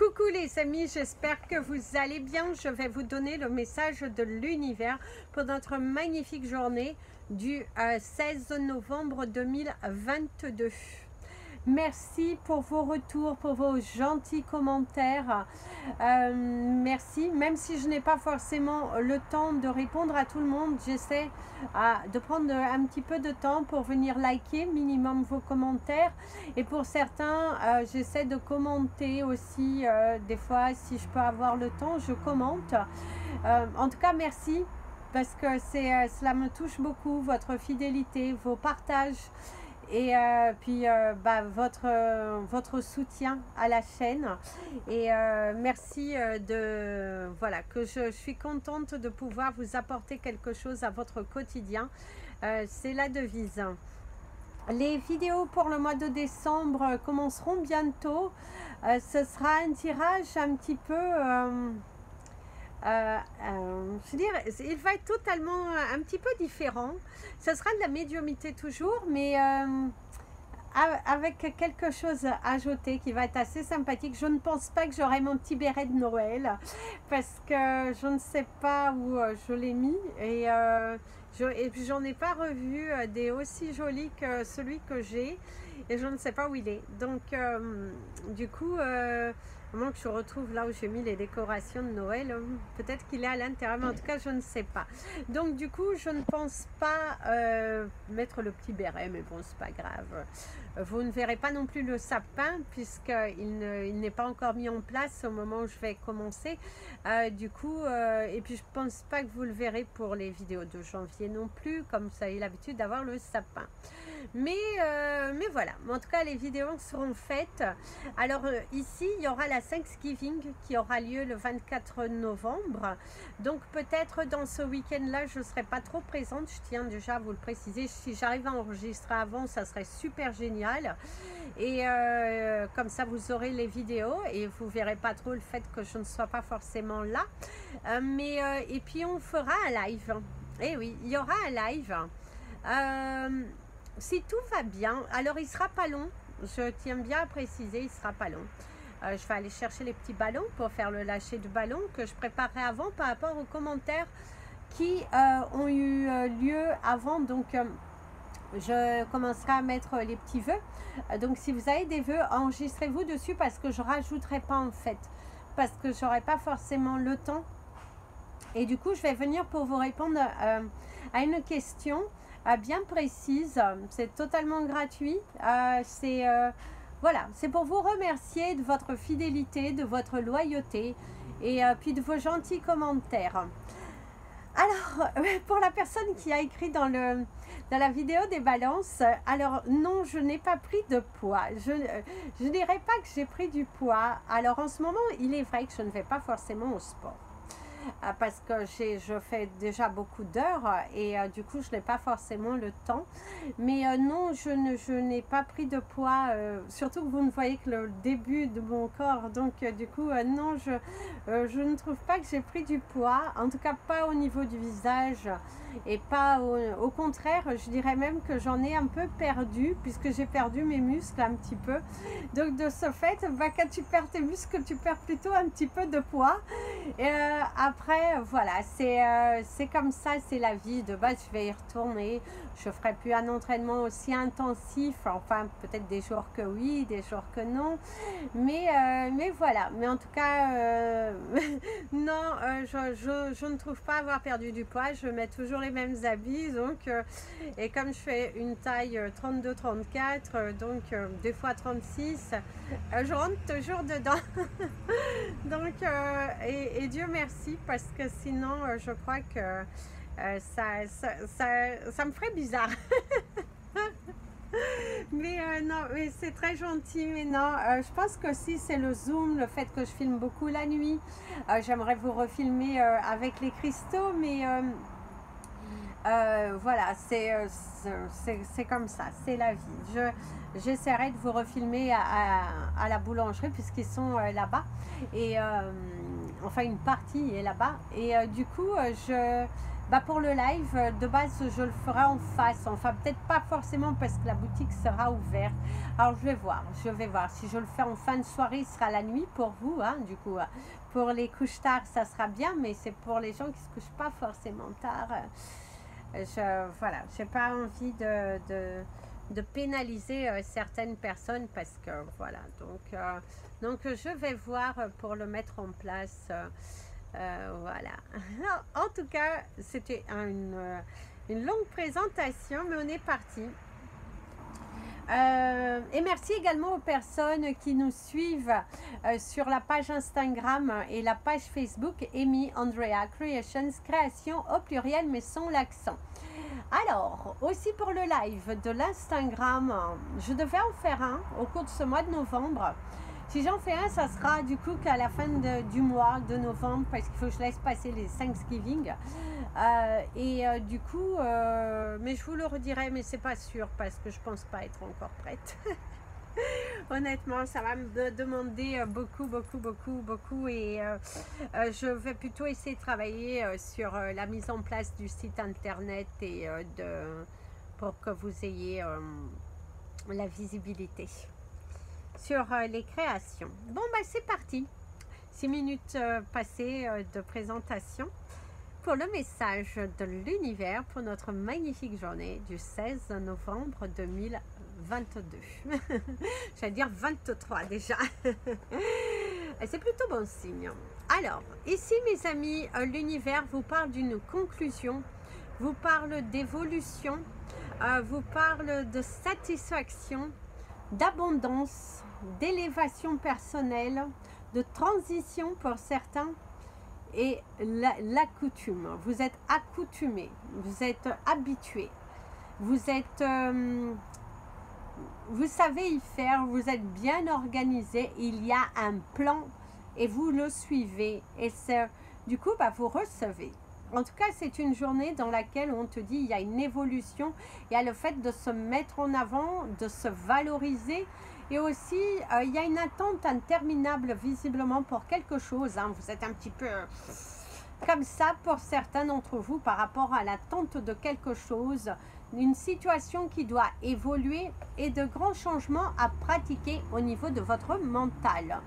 Coucou les amis, j'espère que vous allez bien. Je vais vous donner le message de l'univers pour notre magnifique journée du 16 euh, novembre 2022. Merci pour vos retours, pour vos gentils commentaires. Euh, merci. Même si je n'ai pas forcément le temps de répondre à tout le monde, j'essaie euh, de prendre un petit peu de temps pour venir liker minimum vos commentaires. Et pour certains, euh, j'essaie de commenter aussi. des fois, si je peux avoir le temps, je commente. en tout cas, merci parce que cela me touche beaucoup, votre fidélité, vos partages et euh, puis euh, bah, votre, euh, votre soutien à la chaîne. Et merci de voilà que je, suis contente de pouvoir vous apporter quelque chose à votre quotidien. C'est la devise. Les vidéos pour le mois de décembre commenceront bientôt. ce sera un tirage un petit peu euh, euh, je veux dire, il va être totalement euh, un petit peu différent. Ce sera de la médiumité toujours, mais avec quelque chose à ajouter qui va être assez sympathique. Je ne pense pas que j'aurai mon petit béret de Noël parce que je ne sais pas où je l'ai mis et, je, j'en ai pas revu des aussi jolis que celui que j'ai et je ne sais pas où il est. Donc du coup au moment que je retrouve là où j'ai mis les décorations de Noël, hein, peut-être qu'il est à l'intérieur, mais en tout cas, je ne sais pas. Donc, du coup, je ne pense pas euh, mettre le petit béret, mais bon, c'est pas grave. Vous ne verrez pas non plus le sapin, puisqu'il n'est pas encore mis en place au moment où je vais commencer. Euh, du coup, euh, et puis je pense pas que vous le verrez pour les vidéos de janvier non plus, comme vous avez l'habitude d'avoir le sapin. Mais, euh, mais voilà, en tout cas les vidéos seront faites. Alors euh, ici, il y aura la Thanksgiving qui aura lieu le 24 novembre. Donc peut-être dans ce week-end-là, je ne serai pas trop présente. Je tiens déjà à vous le préciser. Si j'arrive à enregistrer avant, ça serait super génial. Et euh, comme ça, vous aurez les vidéos et vous verrez pas trop le fait que je ne sois pas forcément là. mais et puis on fera un live. Eh oui, il y aura un live. Si tout va bien, alors il sera pas long. Je tiens bien à préciser, il sera pas long. Euh, je vais aller chercher les petits ballons pour faire le lâcher du ballon que je préparais avant par rapport aux commentaires qui euh, ont eu euh, lieu avant. Donc, je commencerai à mettre les petits vœux. donc, si vous avez des vœux, enregistrez-vous dessus parce que je rajouterai pas en fait. Parce que j'aurai pas forcément le temps. Et du coup, je vais venir pour vous répondre à une question bien précise. C'est totalement gratuit. Euh, c'est euh, voilà, c'est pour vous remercier de votre fidélité, de votre loyauté et euh, puis de vos gentils commentaires. Alors, pour la personne qui a écrit dans, le, dans la vidéo des balances, alors non, je n'ai pas pris de poids. Je ne dirais pas que j'ai pris du poids. Alors en ce moment, il est vrai que je ne vais pas forcément au sport. Euh, parce que je fais déjà beaucoup d'heures et euh, du coup je n'ai pas forcément le temps. Mais euh, non, je n'ai pas pris de poids, surtout que vous ne voyez que le début de mon corps. Donc du coup, non, je, je ne trouve pas que j'ai pris du poids, en tout cas pas au niveau du visage et pas au, contraire, je dirais même que j'en ai un peu perdu puisque j'ai perdu mes muscles un petit peu. Donc de ce fait, bah, quand tu perds tes muscles, tu perds plutôt un petit peu de poids. Après, voilà, euh, c'est comme ça, c'est la vie. De base, je vais y retourner. Je ferai plus un entraînement aussi intensif. Enfin, peut-être des jours que oui, des jours que non. Mais, euh, mais voilà. Mais en tout cas, euh, non, je, ne trouve pas avoir perdu du poids. Je mets toujours les mêmes habits. Donc, et comme je fais une taille 32-34, donc deux fois 36, je rentre toujours dedans. donc, et Dieu merci parce que sinon, euh, je crois que euh, ça, ça, me ferait bizarre. mais euh, non, mais c'est très gentil. Mais non, je pense que si c'est le zoom, le fait que je filme beaucoup la nuit, j'aimerais vous refilmer avec les cristaux, mais voilà, c'est comme ça, c'est la vie. J'essaierai de vous refilmer à, à la boulangerie puisqu'ils sont là-bas. Et enfin une partie est là-bas. Et euh, du coup, euh, je bah pour le live, de base, je le ferai en face. Enfin, peut-être pas forcément parce que la boutique sera ouverte. Alors, je vais voir. Je vais voir. Si je le fais en fin de soirée, il sera la nuit pour vous. Hein, du coup, pour les couches tard, ça sera bien. Mais c'est pour les gens qui ne se couchent pas forcément tard. Je, voilà, j'ai pas envie de, pénaliser euh, certaines personnes parce que voilà. Donc, euh, donc, je vais voir pour le mettre en place. Euh, voilà. En tout cas, c'était une, euh, une, longue présentation, mais on est parti. Euh, et merci également aux personnes qui nous suivent sur la page Instagram et la page Facebook Amy Andrea Creations, création au pluriel mais sans l'accent. Alors, aussi pour le live de l'Instagram, je devais en faire un au cours de ce mois de novembre. Si j'en fais un, ça sera du coup qu'à la fin du mois de novembre, parce qu'il faut que je laisse passer les Thanksgiving. Euh, et euh, du coup, euh, mais je vous le redirai, mais c'est pas sûr parce que je pense pas être encore prête. Honnêtement, ça va me demander beaucoup, beaucoup, beaucoup, beaucoup. Et je vais plutôt essayer de travailler sur la mise en place du site internet et de, pour que vous ayez la visibilité sur euh, les créations. Bon, bah c'est parti. Six minutes euh, passées euh, de présentation pour le message de l'univers pour notre magnifique journée du 16 novembre 2022. J'allais dire 23 déjà. C'est plutôt bon signe. Alors, ici mes amis, l'univers vous parle d'une conclusion, vous parle d'évolution, vous parle de satisfaction, d'abondance, d'élévation personnelle, de transition pour certains et l'accoutume. vous êtes accoutumé, vous êtes habitué, vous êtes... Euh, vous savez y faire, vous êtes bien organisé, il y a un plan et vous le suivez. Et du coup, bah, vous recevez. En tout cas, c'est une journée dans laquelle on te dit il y a une évolution, il y a le fait de se mettre en avant, de se valoriser et aussi, euh, il y a une attente interminable visiblement pour quelque chose. Hein. Vous êtes un petit peu euh, comme ça pour certains d'entre vous par rapport à l'attente de quelque chose. Une situation qui doit évoluer et de grands changements à pratiquer au niveau de votre mental.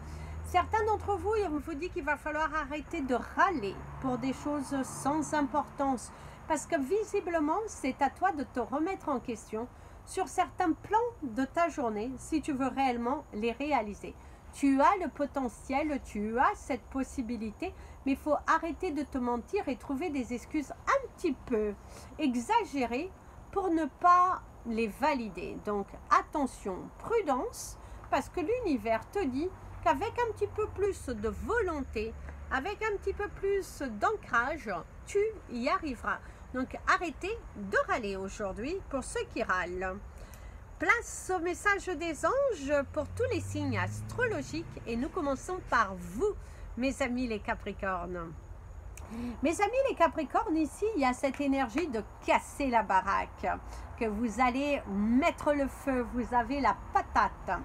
Certains d'entre vous, on vous dit qu'il va falloir arrêter de râler pour des choses sans importance. Parce que visiblement, c'est à toi de te remettre en question sur certains plans de ta journée si tu veux réellement les réaliser. Tu as le potentiel, tu as cette possibilité, mais il faut arrêter de te mentir et trouver des excuses un petit peu exagérées pour ne pas les valider. Donc attention, prudence, parce que l'univers te dit qu'avec un petit peu plus de volonté, avec un petit peu plus d'ancrage, tu y arriveras. Donc arrêtez de râler aujourd'hui pour ceux qui râlent. Place au message des anges pour tous les signes astrologiques et nous commençons par vous, mes amis les Capricornes. Mes amis les Capricornes, ici, il y a cette énergie de casser la baraque, que vous allez mettre le feu, vous avez la patate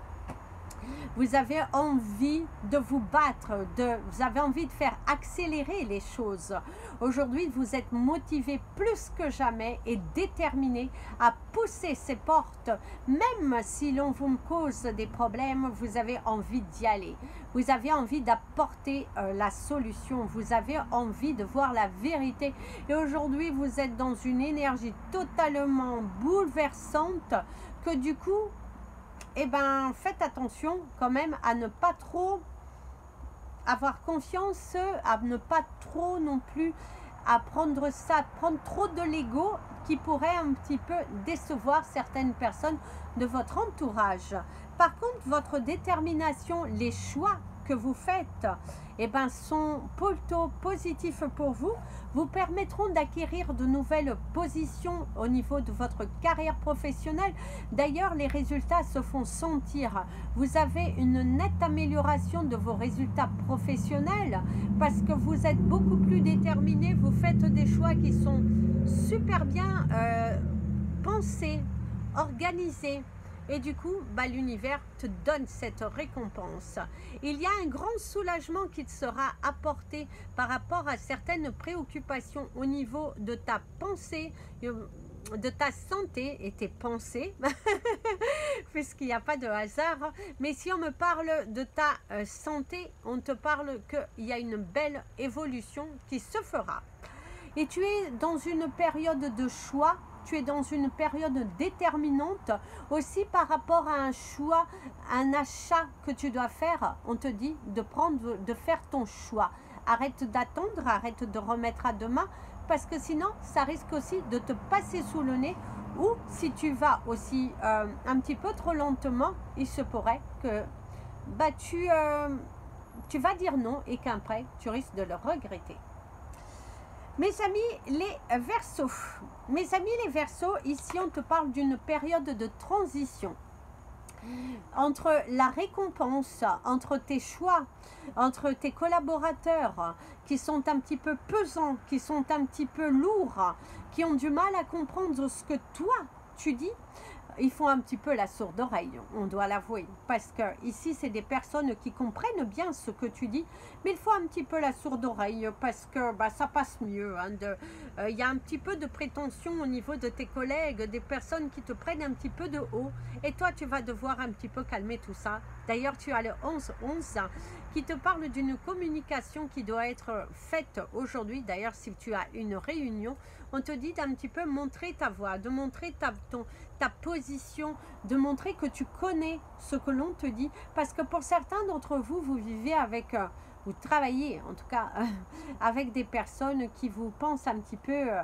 vous avez envie de vous battre, de, vous avez envie de faire accélérer les choses. Aujourd'hui, vous êtes motivé plus que jamais et déterminé à pousser ces portes. Même si l'on vous cause des problèmes, vous avez envie d'y aller. Vous avez envie d'apporter euh, la solution. Vous avez envie de voir la vérité. Et aujourd'hui, vous êtes dans une énergie totalement bouleversante que du coup, eh ben, faites attention quand même à ne pas trop avoir confiance, à ne pas trop non plus à prendre ça, prendre trop de l'ego qui pourrait un petit peu décevoir certaines personnes de votre entourage. Par contre, votre détermination, les choix que vous faites eh ben, sont plutôt positifs pour vous, vous permettront d'acquérir de nouvelles positions au niveau de votre carrière professionnelle. D'ailleurs, les résultats se font sentir. Vous avez une nette amélioration de vos résultats professionnels parce que vous êtes beaucoup plus déterminé, vous faites des choix qui sont super bien euh, pensés, organisés et du coup, bah, l'univers te donne cette récompense. Il y a un grand soulagement qui te sera apporté par rapport à certaines préoccupations au niveau de ta pensée, euh, de ta santé et tes pensées, puisqu'il n'y a pas de hasard. Mais si on me parle de ta euh, santé, on te parle qu'il y a une belle évolution qui se fera. Et tu es dans une période de choix tu es dans une période déterminante aussi par rapport à un choix, un achat que tu dois faire. On te dit de prendre, de faire ton choix. Arrête d'attendre, arrête de remettre à demain parce que sinon ça risque aussi de te passer sous le nez ou si tu vas aussi euh, un petit peu trop lentement, il se pourrait que bah, tu, euh, tu vas dire non et qu'après tu risques de le regretter. Mes amis les versos, mes amis les ici on te parle d'une période de transition. Entre la récompense, entre tes choix, entre tes collaborateurs qui sont un petit peu pesants, qui sont un petit peu lourds, qui ont du mal à comprendre ce que toi tu dis, ils font un petit peu la sourde oreille, on doit l'avouer. Parce que ici, c'est des personnes qui comprennent bien ce que tu dis, mais il faut un petit peu la sourde oreille parce que bah, ça passe mieux. Hein, euh, il y a un petit peu de prétention au niveau de tes collègues, des personnes qui te prennent un petit peu de haut. Et toi, tu vas devoir un petit peu calmer tout ça. D'ailleurs, tu as le 11-11 qui te parle d'une communication qui doit être faite aujourd'hui. D'ailleurs, si tu as une réunion, on te dit d'un petit peu montrer ta voix, de montrer ta, position, de montrer que tu connais ce que l'on te dit. Parce que pour certains d'entre vous, vous vivez avec, euh, vous travaillez en tout cas, avec des personnes qui vous pensent un petit peu... Euh,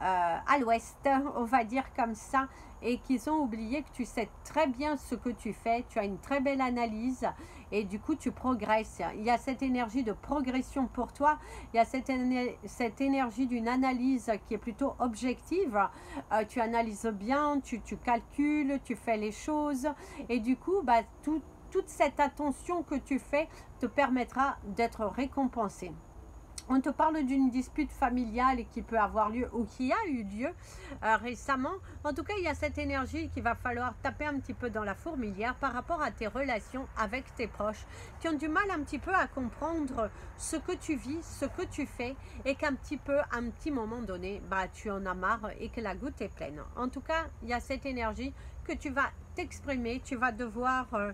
euh, à l'ouest, on va dire comme ça, et qu'ils ont oublié que tu sais très bien ce que tu fais, tu as une très belle analyse et du coup tu progresses. Il y a cette énergie de progression pour toi, il y a cette, cette énergie d'une analyse qui est plutôt objective. Euh, tu analyses bien, tu, tu, calcules, tu fais les choses et du coup bah, toute cette attention que tu fais te permettra d'être récompensé on te parle d'une dispute familiale qui peut avoir lieu ou qui a eu lieu euh, récemment. En tout cas, il y a cette énergie qu'il va falloir taper un petit peu dans la fourmilière par rapport à tes relations avec tes proches qui ont du mal un petit peu à comprendre ce que tu vis, ce que tu fais et qu'un petit peu, à un petit moment donné, bah, tu en as marre et que la goutte est pleine. En tout cas, il y a cette énergie que tu vas t'exprimer, tu vas devoir... Euh,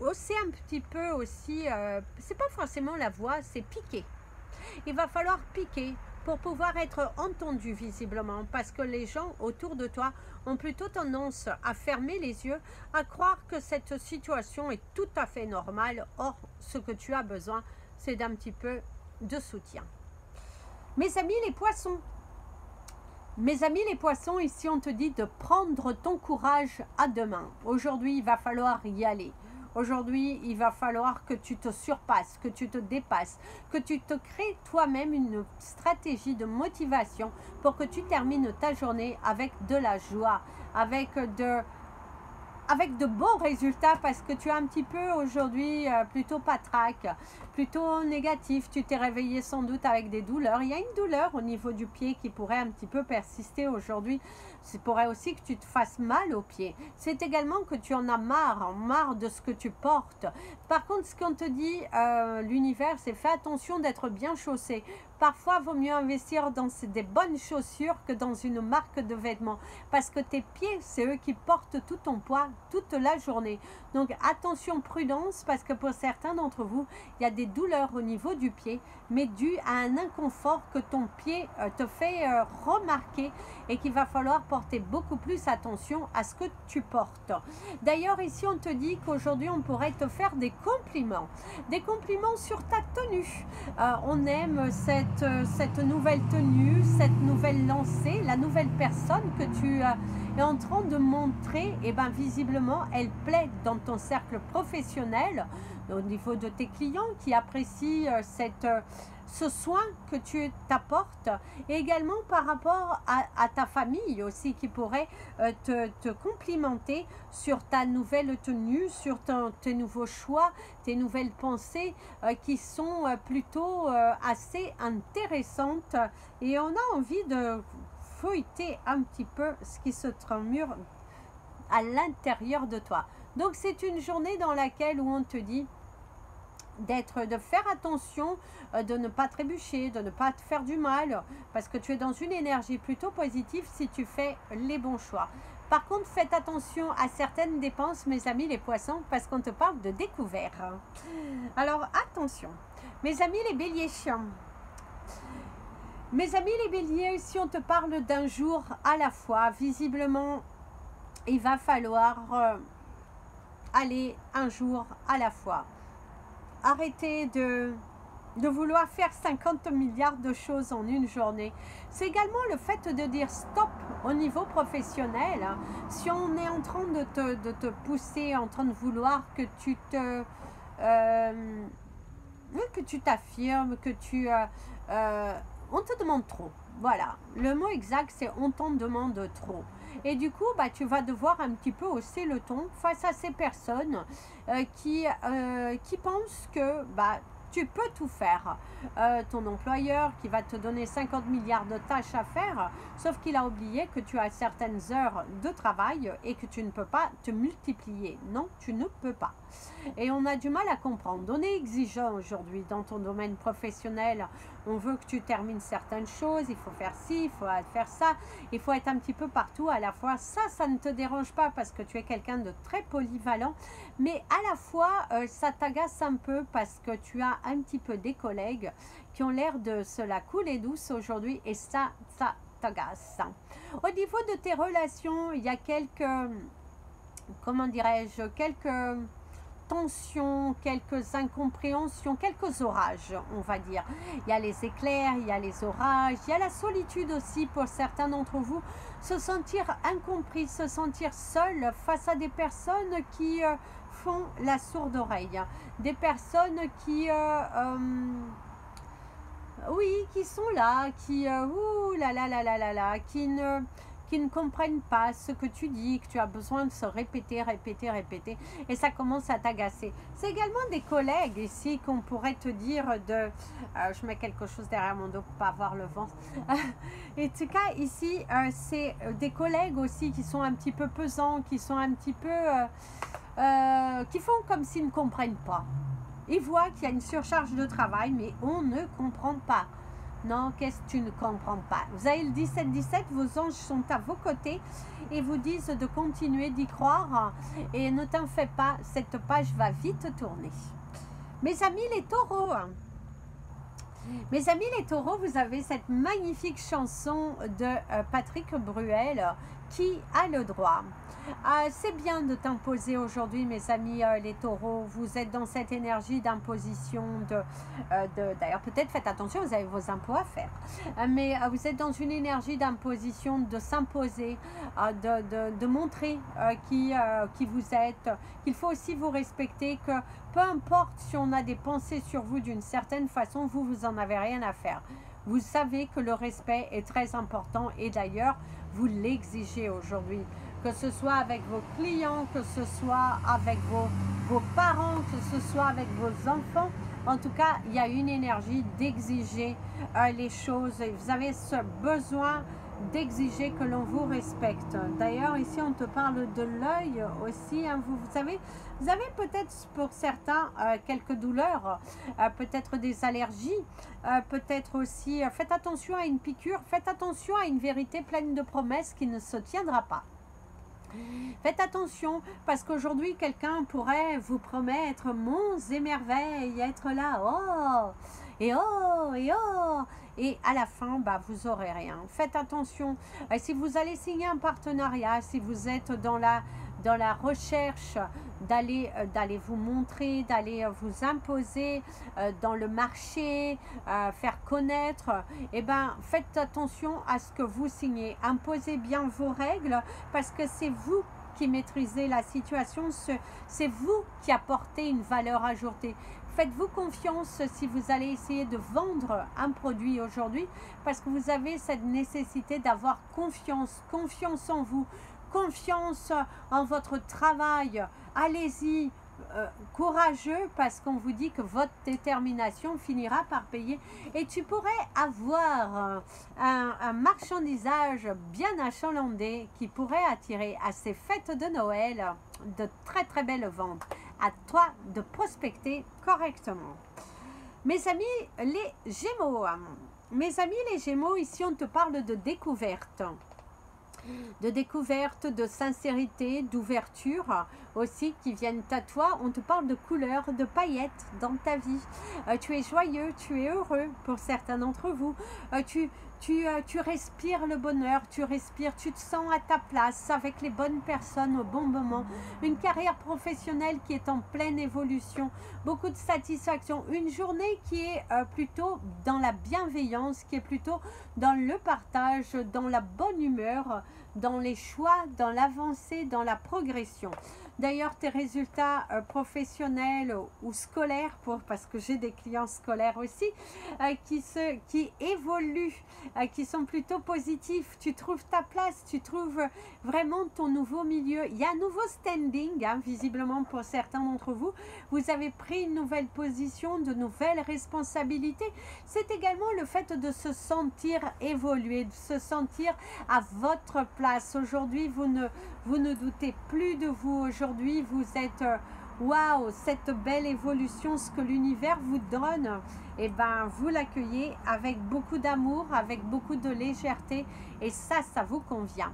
hausser un petit peu aussi, euh, c'est pas forcément la voix, c'est piquer il va falloir piquer pour pouvoir être entendu visiblement parce que les gens autour de toi ont plutôt tendance à fermer les yeux, à croire que cette situation est tout à fait normale. Or, ce que tu as besoin, c'est d'un petit peu de soutien. Mes amis les poissons, mes amis les poissons, ici on te dit de prendre ton courage à demain. Aujourd'hui, il va falloir y aller. Aujourd'hui, il va falloir que tu te surpasses, que tu te dépasses, que tu te crées toi-même une stratégie de motivation pour que tu termines ta journée avec de la joie, avec de, avec de bons résultats parce que tu as un petit peu aujourd'hui euh, plutôt patraque, plutôt négatif. Tu t'es réveillé sans doute avec des douleurs. Il y a une douleur au niveau du pied qui pourrait un petit peu persister aujourd'hui. C'est pourrait aussi que tu te fasses mal au pied. C'est également que tu en as marre, marre de ce que tu portes. Par contre, ce qu'on te dit, euh, l'univers, c'est fais attention d'être bien chaussé. Parfois, vaut mieux investir dans des bonnes chaussures que dans une marque de vêtements. Parce que tes pieds, c'est eux qui portent tout ton poids toute la journée. Donc, attention, prudence, parce que pour certains d'entre vous, il y a des douleurs au niveau du pied, mais dû à un inconfort que ton pied euh, te fait euh, remarquer et qu'il va falloir porter beaucoup plus attention à ce que tu portes. D'ailleurs, ici, on te dit qu'aujourd'hui, on pourrait te faire des compliments. Des compliments sur ta tenue. Euh, on aime cette, cette nouvelle tenue, cette nouvelle lancée, la nouvelle personne que tu es en train de montrer. Et eh bien, visiblement, elle plaît dans ton cercle professionnel au niveau de tes clients qui apprécient euh, cette, euh, ce soin que tu t'apportes et également par rapport à, ta famille aussi qui pourrait euh, te, complimenter sur ta nouvelle tenue, sur tes nouveaux choix, tes nouvelles pensées qui sont plutôt assez intéressantes et on a envie de feuilleter un petit peu ce qui se tramure à l'intérieur de toi. Donc c'est une journée dans laquelle où on te dit d'être, de faire attention, euh, de ne pas trébucher, de ne pas te faire du mal, parce que tu es dans une énergie plutôt positive si tu fais les bons choix. Par contre, faites attention à certaines dépenses, mes amis les poissons, parce qu'on te parle de découvert. Alors attention, mes amis les béliers, mes amis les béliers, si on te parle d'un jour à la fois, visiblement, il va falloir euh, aller un jour à la fois arrêtez de, vouloir faire 50 milliards de choses en une journée. C'est également le fait de dire stop au niveau professionnel. Si on est en train de te, de te pousser, en train de vouloir que tu te... Euh, que tu t'affirmes, que tu... Euh, euh, on te demande trop. Voilà. Le mot exact, c'est on t'en demande trop. Et du coup, bah, tu vas devoir un petit peu hausser le ton face à ces personnes euh, qui, euh, qui pensent que bah, tu peux tout faire. Euh, ton employeur qui va te donner 50 milliards de tâches à faire, sauf qu'il a oublié que tu as certaines heures de travail et que tu ne peux pas te multiplier. Non, tu ne peux pas. Et on a du mal à comprendre. On est exigeant aujourd'hui dans ton domaine professionnel. On veut que tu termines certaines choses. Il faut faire ci, il faut faire ça. Il faut être un petit peu partout à la fois. Ça, ça ne te dérange pas parce que tu es quelqu'un de très polyvalent. Mais à la fois, euh, ça t'agace un peu parce que tu as un petit peu des collègues qui ont l'air de se la couler douce aujourd'hui. Et ça, ça t'agace. Au niveau de tes relations, il y a quelques... Comment dirais-je Quelques tensions, quelques incompréhensions, quelques orages, on va dire. Il y a les éclairs, il y a les orages, il y a la solitude aussi pour certains d'entre vous. Se sentir incompris, se sentir seul face à des personnes qui euh, font la sourde oreille. Des personnes qui... Euh, euh, oui, qui sont là, qui... ouh là là là là là là, qui ne qui ne comprennent pas ce que tu dis, que tu as besoin de se répéter, répéter, répéter, et ça commence à t'agacer. C'est également des collègues ici qu'on pourrait te dire de... Euh, je mets quelque chose derrière mon dos pour pas avoir le vent. en tout cas, ici, euh, c'est euh, des collègues aussi qui sont un petit peu pesants, qui sont un petit peu... qui font comme s'ils ne comprennent pas. Ils voient qu'il y a une surcharge de travail, mais on ne comprend pas. Non, qu'est-ce que tu ne comprends pas? Vous avez le 17-17, vos anges sont à vos côtés et vous disent de continuer d'y croire. Et ne t'en fais pas, cette page va vite tourner. Mes amis les taureaux, mes amis les taureaux, vous avez cette magnifique chanson de euh, Patrick Bruel qui a le droit. Ah, c'est bien de t'imposer aujourd'hui, mes amis euh, les taureaux. Vous êtes dans cette énergie d'imposition. Euh, D'ailleurs, peut-être faites attention, vous avez vos impôts à faire. Euh, mais vous êtes dans une énergie d'imposition, de s'imposer, de, montrer qui, qui vous êtes, qu'il faut aussi vous respecter, que peu importe si on a des pensées sur vous d'une certaine façon, vous, vous en avez rien à faire. Vous savez que le respect est très important et d'ailleurs, vous l'exigez aujourd'hui que ce soit avec vos clients, que ce soit avec vos, vos parents, que ce soit avec vos enfants. En tout cas, il y a une énergie d'exiger euh, les choses. Vous avez ce besoin d'exiger que l'on vous respecte. D'ailleurs, ici, on te parle de l'œil aussi. Hein. Vous, vous, savez, vous avez peut-être pour certains euh, quelques douleurs, euh, peut-être des allergies, peut-être aussi... faites attention à une piqûre, faites attention à une vérité pleine de promesses qui ne se tiendra pas. Faites attention parce qu'aujourd'hui quelqu'un pourrait vous promettre monts et merveilles, être là, oh, et oh, et oh, et à la fin, bah, vous aurez rien. Faites attention. si vous allez signer un partenariat, si vous êtes dans la, dans la recherche d'aller euh, d'aller vous montrer, d'aller euh, vous imposer euh, dans le marché, faire connaître, eh ben, faites attention à ce que vous signez. Imposez bien vos règles parce que c'est vous qui maîtrisez la situation, c'est vous qui apportez une valeur ajoutée. Faites-vous confiance si vous allez essayer de vendre un produit aujourd'hui parce que vous avez cette nécessité d'avoir confiance, confiance en vous, confiance en votre travail. Allez-y, euh, courageux parce qu'on vous dit que votre détermination finira par payer et tu pourrais avoir un, un marchandisage bien achalandé qui pourrait attirer à ces fêtes de Noël de très très belles ventes. À toi de prospecter correctement. Mes amis les Gémeaux, mes amis les Gémeaux, ici on te parle de découverte de découverte, de sincérité, d'ouverture aussi qui viennent à toi. On te parle de couleurs, de paillettes dans ta vie. Euh, tu es joyeux, tu es heureux pour certains d'entre vous. Euh, tu, tu, euh, tu, respires le bonheur, tu respires, tu te sens à ta place avec les bonnes personnes au bon moment. Une carrière professionnelle qui est en pleine évolution, beaucoup de satisfaction. Une journée qui est plutôt dans la bienveillance, qui est plutôt dans le partage, dans la bonne humeur, dans les choix, dans l'avancée, dans la progression. D'ailleurs, tes résultats euh, professionnels ou scolaires, parce que j'ai des clients scolaires aussi, euh, qui, se, qui évoluent, euh, qui sont plutôt positifs. Tu trouves ta place, tu trouves vraiment ton nouveau milieu. Il y a un nouveau standing, hein, visiblement pour certains d'entre vous. Vous avez pris une nouvelle position, de nouvelles responsabilités. C'est également le fait de se sentir évoluer, de se sentir à votre place. Aujourd'hui, vous ne, vous ne doutez plus de vous. Aujourd'hui, vous êtes euh, waouh, cette belle évolution, ce que l'univers vous donne, et eh ben vous l'accueillez avec beaucoup d'amour, avec beaucoup de légèreté, et ça, ça vous convient.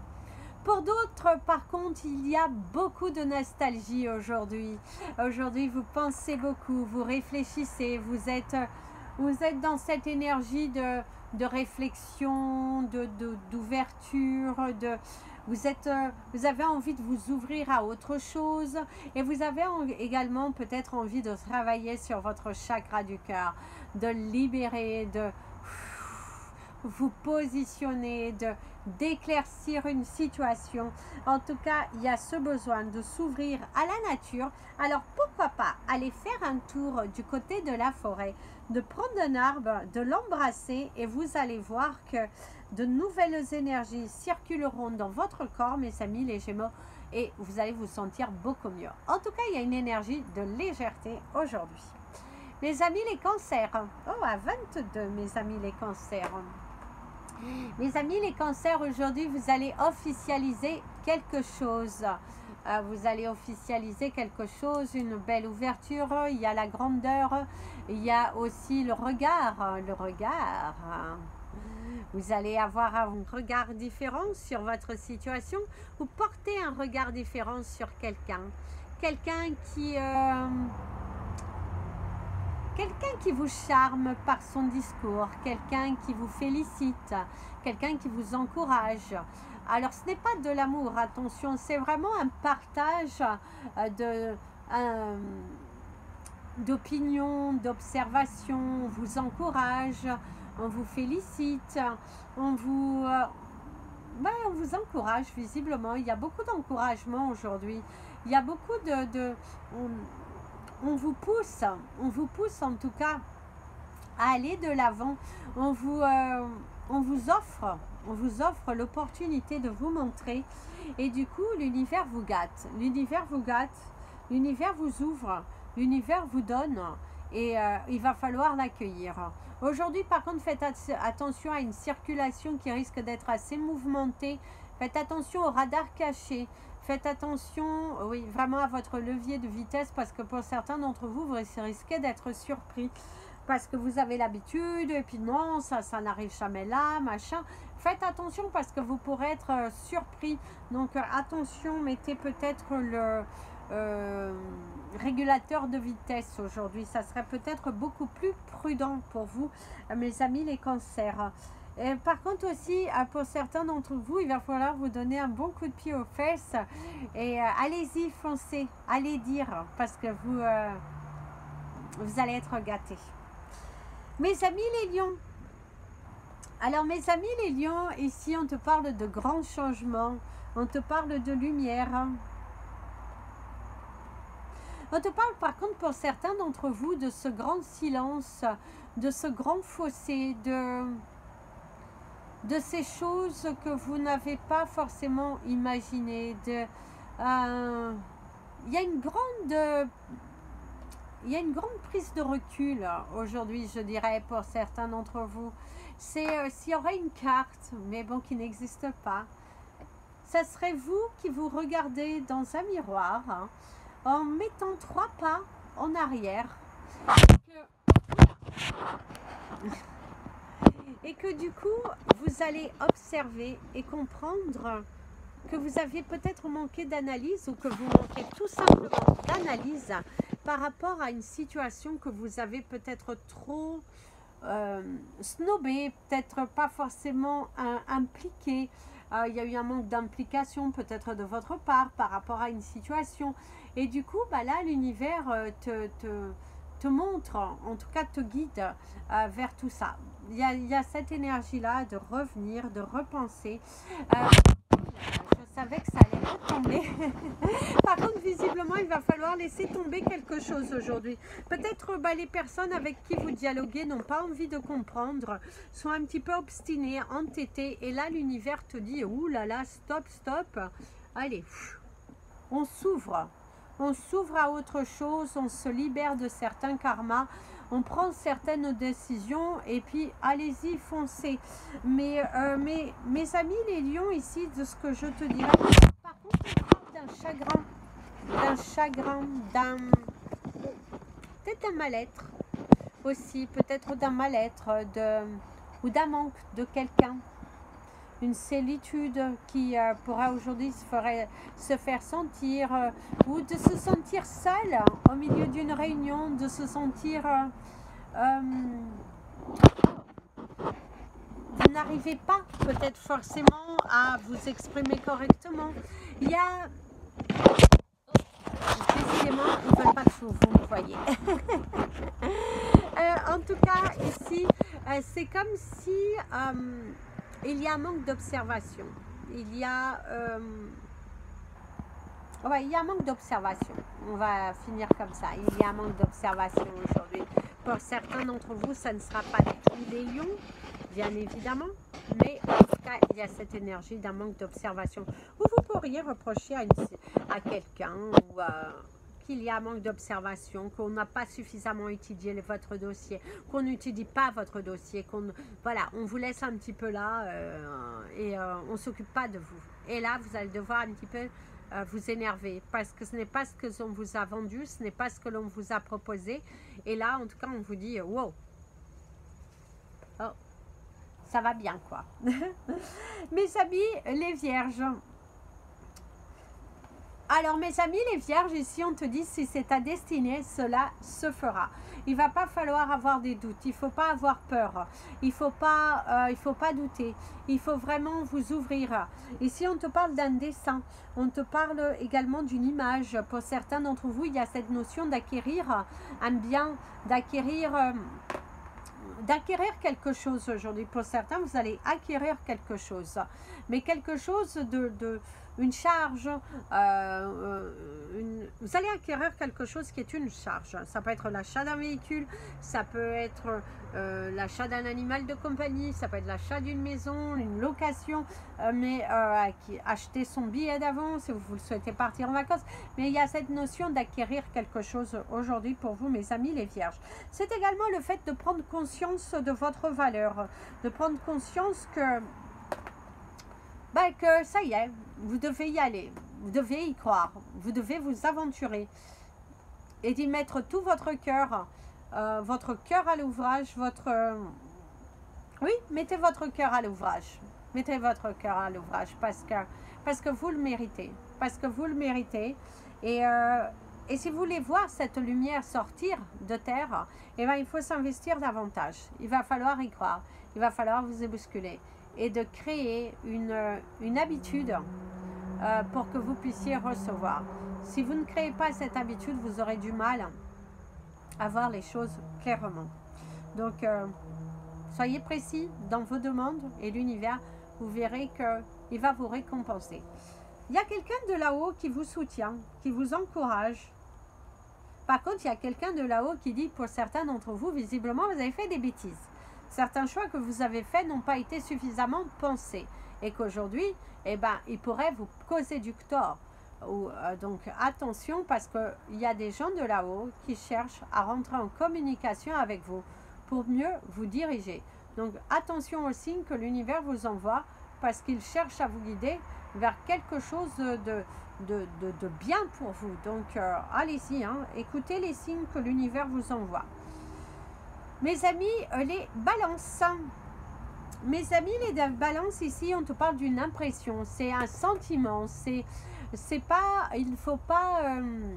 Pour d'autres, par contre, il y a beaucoup de nostalgie aujourd'hui. Aujourd'hui, vous pensez beaucoup, vous réfléchissez, vous êtes, vous êtes dans cette énergie de, de réflexion, d'ouverture, de, de, vous, êtes, euh, vous avez envie de vous ouvrir à autre chose et vous avez également peut-être envie de travailler sur votre chakra du cœur, de libérer, de vous positionner, d'éclaircir une situation. En tout cas, il y a ce besoin de s'ouvrir à la nature. Alors pourquoi pas aller faire un tour du côté de la forêt, de prendre un arbre, de l'embrasser et vous allez voir que de nouvelles énergies circuleront dans votre corps, mes amis les Gémeaux, et vous allez vous sentir beaucoup mieux. En tout cas, il y a une énergie de légèreté aujourd'hui. Mes amis les cancers, oh à 22 mes amis les cancers. Mes amis les cancers, aujourd'hui vous allez officialiser quelque chose. Euh, vous allez officialiser quelque chose, une belle ouverture, il y a la grandeur, il y a aussi le regard, le regard. Vous allez avoir un regard différent sur votre situation ou porter un regard différent sur quelqu'un. Quelqu'un qui... Euh, quelqu'un qui vous charme par son discours, quelqu'un qui vous félicite, quelqu'un qui vous encourage. Alors ce n'est pas de l'amour, attention, c'est vraiment un partage euh, de... d'opinion, d'observation, on vous encourage, on vous félicite, on vous, euh, ben, on vous encourage visiblement. Il y a beaucoup d'encouragement aujourd'hui. Il y a beaucoup de... on, vous pousse, on vous pousse en tout cas à aller de l'avant. On, vous, euh, on vous offre, on vous offre l'opportunité de vous montrer. Et du coup, l'univers vous gâte. L'univers vous gâte. L'univers vous ouvre. L'univers vous donne. Et euh, il va falloir l'accueillir. Aujourd'hui, par contre, faites attention à une circulation qui risque d'être assez mouvementée. Faites attention au radar caché. Faites attention, oui, vraiment à votre levier de vitesse parce que pour certains d'entre vous, vous risquez d'être surpris parce que vous avez l'habitude et puis non, ça, ça n'arrive jamais là, machin. Faites attention parce que vous pourrez être euh, surpris. Donc euh, attention, mettez peut-être le, euh, régulateur de vitesse aujourd'hui. Ça serait peut-être beaucoup plus prudent pour vous, mes amis les cancers. Par contre aussi, pour certains d'entre vous, il va falloir vous donner un bon coup de pied aux fesses. Et allez-y, foncez, allez dire, parce que vous, vous allez être gâtés. Mes amis les lions, alors mes amis les lions, ici on te parle de grands changements, on te parle de lumière, on te parle par contre pour certains d'entre vous de ce grand silence, de ce grand fossé, de, ces choses que vous n'avez pas forcément imaginées, euh, il y a une grande prise de recul aujourd'hui, je dirais, pour certains d'entre vous. C'est euh, s'il y aurait une carte, mais bon, qui n'existe pas, ça serait vous qui vous regardez dans un miroir hein, en mettant trois pas en arrière. Et que du coup, vous allez observer et comprendre que vous avez peut-être manqué d'analyse ou que vous manquez tout simplement d'analyse par rapport à une situation que vous avez peut-être trop euh, snobé, peut-être pas forcément impliqué. Euh, il y a eu un manque d'implication peut-être de votre part par rapport à une situation. Et du coup, bah là, l'univers euh, te, te, montre, en tout cas te guide euh, vers tout ça. Il y a, il y a cette énergie-là de revenir, de repenser savais que ça allait retomber. Par contre, visiblement, il va falloir laisser tomber quelque chose aujourd'hui. Peut-être bah, les personnes avec qui vous dialoguez n'ont pas envie de comprendre, sont un petit peu obstinées, entêtées. Et là, l'univers te dit, ouh là là, stop, stop. Allez, on s'ouvre. On s'ouvre à autre chose, on se libère de certains karmas, on prend certaines décisions et puis allez-y, foncez. Mais, euh, mes amis les lions ici, de ce que je te dirais, par contre, d'un chagrin, d'un chagrin, d'un... peut-être d'un mal-être aussi, peut-être d'un mal-être ou d'un manque de quelqu'un une solitude qui euh, pourra aujourd'hui se, faire sentir euh, ou de se sentir seul au milieu d'une réunion, de se sentir... Euh, vous pas peut-être forcément à vous exprimer correctement. Il y a... Décidément, ils ne veulent pas que vous, voyez. en tout cas, ici, c'est comme si il y a un manque d'observation. Il y a... Euh, il y a un manque d'observation. On va finir comme ça. Il y a un manque d'observation aujourd'hui. Pour certains d'entre vous, ça ne sera pas tous les lions, bien évidemment. Mais en tout cas, il y a cette énergie d'un manque d'observation. Ou vous pourriez reprocher à, à quelqu'un ou à qu'il y a manque d'observation, qu'on n'a pas suffisamment étudié votre dossier, qu'on n'étudie pas votre dossier, qu'on voilà, on vous laisse un petit peu là euh, et euh, on ne s'occupe pas de vous. Et là, vous allez devoir un petit peu euh, vous énerver parce que ce n'est pas ce que l'on vous a vendu, ce n'est pas ce que l'on vous a proposé. Et là, en tout cas, on vous dit, wow, oh, ça va bien quoi. Mes amis, les vierges, alors mes amis les vierges, ici on te dit si c'est ta destinée, cela se fera. Il va pas falloir avoir des doutes, il faut pas avoir peur, il faut euh, faut pas douter, il faut vraiment vous ouvrir. Ici on te parle d'un dessin, on te parle également d'une image. Pour certains d'entre vous, il y a cette notion d'acquérir un bien, d'acquérir... Euh, d'acquérir quelque chose aujourd'hui. Pour certains, vous allez acquérir quelque chose, mais quelque chose de une charge, euh, euh, vous allez acquérir quelque chose qui est une charge. Ça peut être l'achat d'un véhicule, ça peut être euh, l'achat d'un animal de compagnie, ça peut être l'achat d'une maison, une location, mais acheter son billet d'avance si vous, souhaitez partir en vacances. Mais il y a cette notion d'acquérir quelque chose aujourd'hui pour vous, mes amis les vierges. C'est également le fait de prendre conscience de votre valeur, de prendre conscience que ben, que ça y est, vous devez y aller, vous devez y croire, vous devez vous aventurer et d'y mettre tout votre cœur, euh, votre cœur à l'ouvrage, votre... oui, mettez votre cœur à l'ouvrage, mettez votre cœur à l'ouvrage parce que, parce que vous le méritez, parce que vous le méritez. Et... Euh, et si vous voulez voir cette lumière sortir de terre, eh ben, il faut s'investir davantage. Il va falloir y croire. Il va falloir vous ébousculer et de créer une, une habitude euh, pour que vous puissiez recevoir. Si vous ne créez pas cette habitude, vous aurez du mal à voir les choses clairement. Donc, euh, soyez précis dans vos demandes et l'univers, vous verrez qu'il va vous récompenser. Il y a quelqu'un de là-haut qui vous soutient, qui vous encourage. Par contre, il y a quelqu'un de là-haut qui dit, pour certains d'entre vous, visiblement, vous avez fait des bêtises certains choix que vous avez faits n'ont pas été suffisamment pensés et qu'aujourd'hui, eh ben, ils pourraient vous causer du tort. Euh, donc attention parce qu'il y a des gens de là-haut qui cherchent à rentrer en communication avec vous pour mieux vous diriger. Donc attention aux signes que l'univers vous envoie parce qu'il cherche à vous guider vers quelque chose de, bien pour vous. Donc euh, allez-y, hein, écoutez les signes que l'univers vous envoie. Mes amis, euh, les balances. Mes amis, les balances ici, on te parle d'une impression, c'est un sentiment, c'est c'est pas, il ne faut pas, euh,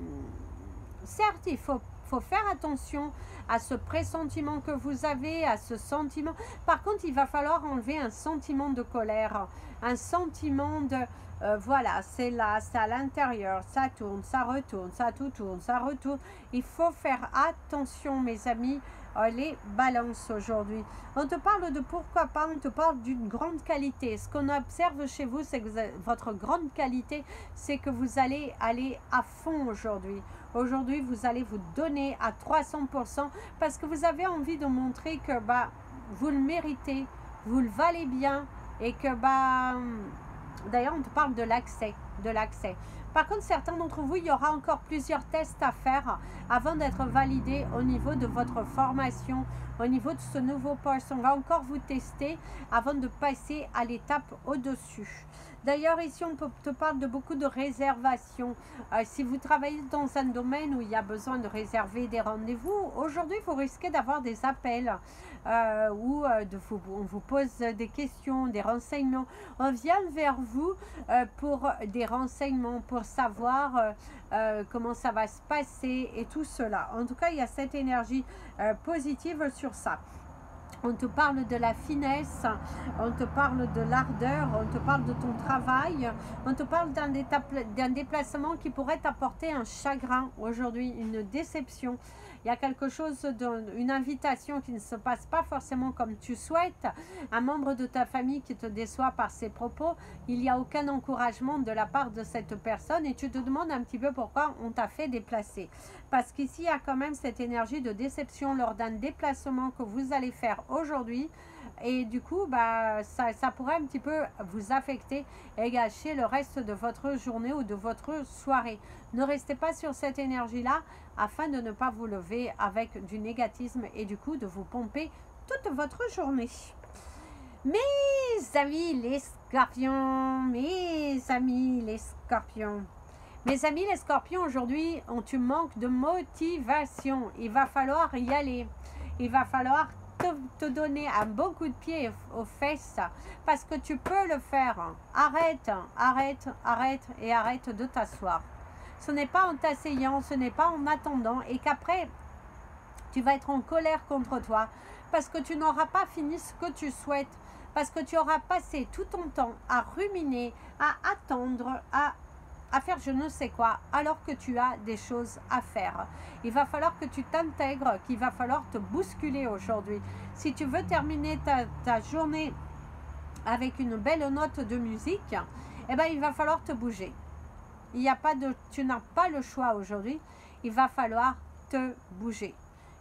certes, il faut, faire attention à ce pressentiment que vous avez, à ce sentiment. Par contre, il va falloir enlever un sentiment de colère, un sentiment de, euh, voilà, c'est là, c'est à l'intérieur, ça tourne, ça retourne, ça tout tourne, ça retourne. Il faut faire attention, mes amis, les balances aujourd'hui. On te parle de pourquoi pas, on te parle d'une grande qualité. Ce qu'on observe chez vous, c'est que votre grande qualité, c'est que vous allez aller à fond aujourd'hui. Aujourd'hui, vous allez vous donner à 300% parce que vous avez envie de montrer que bah, vous le méritez, vous le valez bien et que bah, d'ailleurs, on te parle de l'accès, de l'accès. Par contre, certains d'entre vous, il y aura encore plusieurs tests à faire avant d'être validé au niveau de votre formation, au niveau de ce nouveau poste. On va encore vous tester avant de passer à l'étape au-dessus. D'ailleurs, ici, on te parle de beaucoup de réservations. Euh, si vous travaillez dans un domaine où il y a besoin de réserver des rendez-vous, aujourd'hui, vous risquez d'avoir des appels euh, où euh, on vous pose des questions, des renseignements. On vient vers vous pour des renseignements, pour savoir comment ça va se passer et tout cela. En tout cas, il y a cette énergie positive sur ça. On te parle de la finesse, on te parle de l'ardeur, on te parle de ton travail, on te parle d'un déplacement qui pourrait t'apporter un chagrin. Aujourd'hui, une déception il y a quelque chose, une invitation qui ne se passe pas forcément comme tu souhaites, un membre de ta famille qui te déçoit par ses propos, il n'y a aucun encouragement de la part de cette personne et tu te demandes un petit peu pourquoi on t'a fait déplacer. Parce qu'ici, il y a quand même cette énergie de déception lors d'un déplacement que vous allez faire aujourd'hui. Et du coup, bah, ça, ça, pourrait un petit peu vous affecter et gâcher le reste de votre journée ou de votre soirée. Ne restez pas sur cette énergie-là afin de ne pas vous lever avec du négatisme et du coup de vous pomper toute votre journée. Mes amis les scorpions, mes amis les scorpions. Mes amis les scorpions, aujourd'hui, tu manques de motivation. Il va falloir y aller. Il va falloir te, donner un bon coup de pied aux fesses parce que tu peux le faire. Arrête, arrête, arrête et arrête de t'asseoir. Ce n'est pas en t'asseyant, ce n'est pas en attendant et qu'après tu vas être en colère contre toi parce que tu n'auras pas fini ce que tu souhaites, parce que tu auras passé tout ton temps à ruminer, à attendre, à à faire je ne sais quoi alors que tu as des choses à faire. Il va falloir que tu t'intègres, qu'il va falloir te bousculer aujourd'hui. Si tu veux terminer ta, journée avec une belle note de musique, eh ben, il va falloir te bouger. Il n'y a pas de, tu n'as pas le choix aujourd'hui. Il va falloir te bouger.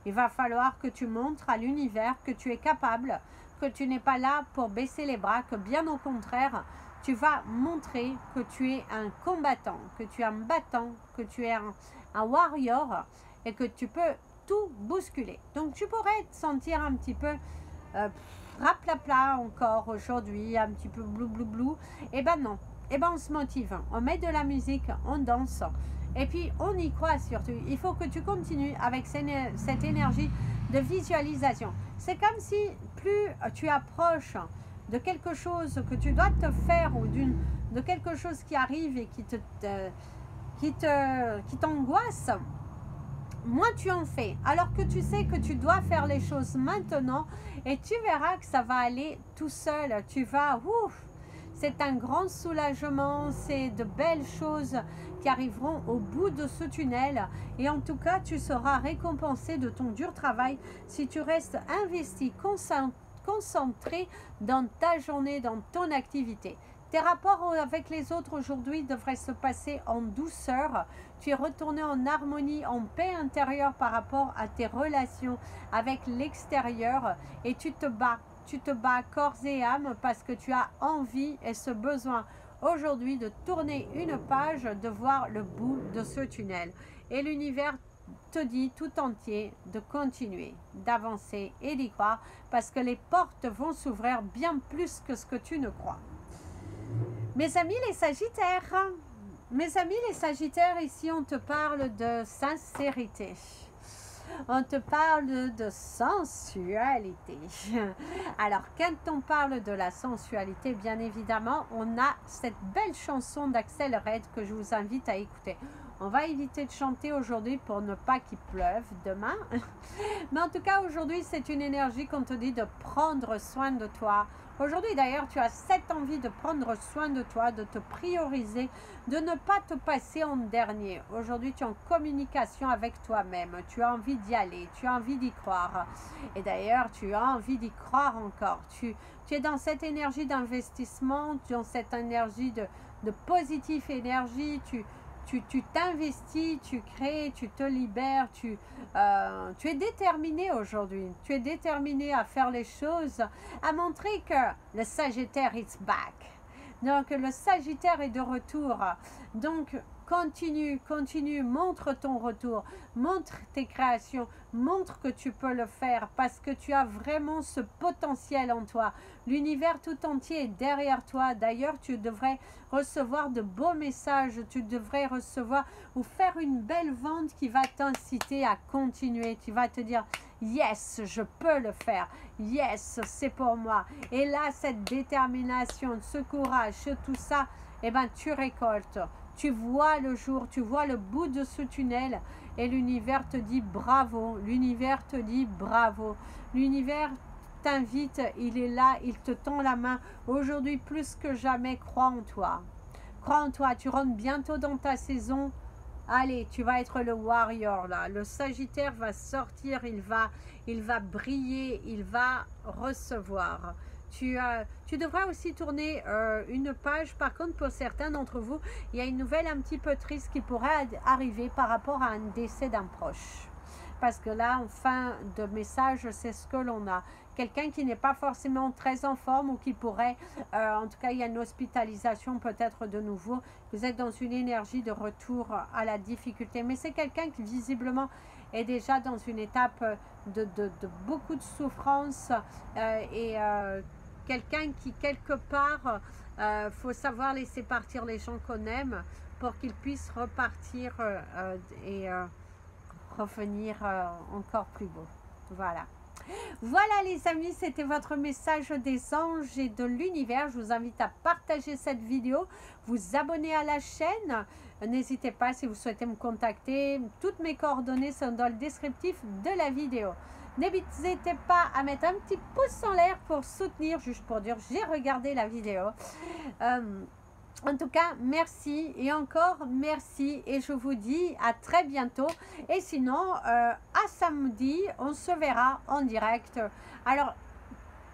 Il va falloir que tu montres à l'univers que tu es capable, que tu n'es pas là pour baisser les bras, que bien au contraire, tu vas montrer que tu es un combattant, que tu es un battant, que tu es un, warrior et que tu peux tout bousculer. Donc tu pourrais te sentir un petit peu euh, raplapla encore aujourd'hui, un petit peu blou blou blou. Eh ben non, eh ben on se motive, on met de la musique, on danse et puis on y croit surtout. Il faut que tu continues avec cette énergie de visualisation. C'est comme si plus tu approches de quelque chose que tu dois te faire ou d'une de quelque chose qui arrive et qui te, qui te qui t'angoisse, moins tu en fais. Alors que tu sais que tu dois faire les choses maintenant et tu verras que ça va aller tout seul. Tu vas, ouf, c'est un grand soulagement, c'est de belles choses qui arriveront au bout de ce tunnel. Et en tout cas, tu seras récompensé de ton dur travail si tu restes investi, concentré concentré dans ta journée, dans ton activité. Tes rapports avec les autres aujourd'hui devraient se passer en douceur. Tu es retourné en harmonie, en paix intérieure par rapport à tes relations avec l'extérieur et tu te bats. Tu te bats corps et âme parce que tu as envie et ce besoin aujourd'hui de tourner une page, de voir le bout de ce tunnel. Et l'univers te dit tout entier de continuer, d'avancer et d'y croire parce que les portes vont s'ouvrir bien plus que ce que tu ne crois. Mes amis les Sagittaires, mes amis les Sagittaires, ici on te parle de sincérité. On te parle de sensualité. Alors, quand on parle de la sensualité, bien évidemment, on a cette belle chanson d'Axel Red que je vous invite à écouter. On va éviter de chanter aujourd'hui pour ne pas qu'il pleuve demain. Mais en tout cas, aujourd'hui, c'est une énergie qu'on te dit de prendre soin de toi. Aujourd'hui, d'ailleurs, tu as cette envie de prendre soin de toi, de te prioriser, de ne pas te passer en dernier. Aujourd'hui, tu es en communication avec toi-même. Tu as envie d'y aller, tu as envie d'y croire. Et d'ailleurs, tu as envie d'y croire encore. Tu, tu es dans cette énergie d'investissement, dans cette énergie de, de positive énergie. Tu, tu t'investis, tu, crées, tu te libères, tu, euh, tu es déterminé aujourd'hui. Tu es déterminé à faire les choses, à montrer que le Sagittaire is back. Donc le Sagittaire est de retour. Donc Continue, continue, montre ton retour, montre tes créations, montre que tu peux le faire parce que tu as vraiment ce potentiel en toi. L'univers tout entier est derrière toi. D'ailleurs, tu devrais recevoir de beaux messages, tu devrais recevoir ou faire une belle vente qui va t'inciter à continuer. Tu vas te dire, yes, je peux le faire. Yes, c'est pour moi. Et là, cette détermination, ce courage, tout ça, eh ben, tu récoltes. Tu vois le jour, tu vois le bout de ce tunnel et l'univers te dit bravo. L'univers te dit bravo. L'univers t'invite, il est là, il te tend la main. Aujourd'hui, plus que jamais, crois en toi. Crois en toi, tu rentres bientôt dans ta saison. Allez, tu vas être le warrior là. Le Sagittaire va sortir, il va, il va briller, il va recevoir. Tu, tu devras aussi tourner euh, une page. Par contre, pour certains d'entre vous, il y a une nouvelle un petit peu triste qui pourrait arriver par rapport à un décès d'un proche. Parce que là, en fin de message, c'est ce que l'on a. Quelqu'un qui n'est pas forcément très en forme ou qui pourrait, euh, en tout cas, il y a une hospitalisation peut-être de nouveau. Vous êtes dans une énergie de retour à la difficulté. Mais c'est quelqu'un qui visiblement est déjà dans une étape de, beaucoup de souffrance euh, et quelqu'un qui quelque part, euh, faut savoir laisser partir les gens qu'on aime pour qu'ils puissent repartir euh, euh, et revenir encore plus beau. Voilà. Voilà les amis, c'était votre message des anges et de l'univers. Je vous invite à partager cette vidéo, vous abonner à la chaîne. N'hésitez pas si vous souhaitez me contacter. Toutes mes coordonnées sont dans le descriptif de la vidéo. N'hésitez pas à mettre un petit pouce en l'air pour soutenir, juste pour dire j'ai regardé la vidéo. Euh, en tout cas, merci et encore merci et je vous dis à très bientôt. Et sinon, euh, à samedi, on se verra en direct. Alors,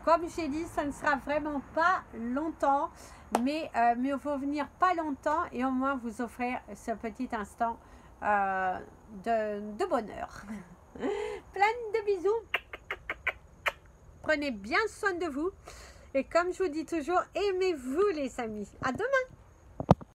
comme j'ai dit, ça ne sera vraiment pas longtemps, mais, euh, mais il faut venir pas longtemps et au moins vous offrir ce petit instant de, de bonheur. Plein de bisous. Prenez bien soin de vous. Et comme je vous dis toujours, aimez-vous les amis. À demain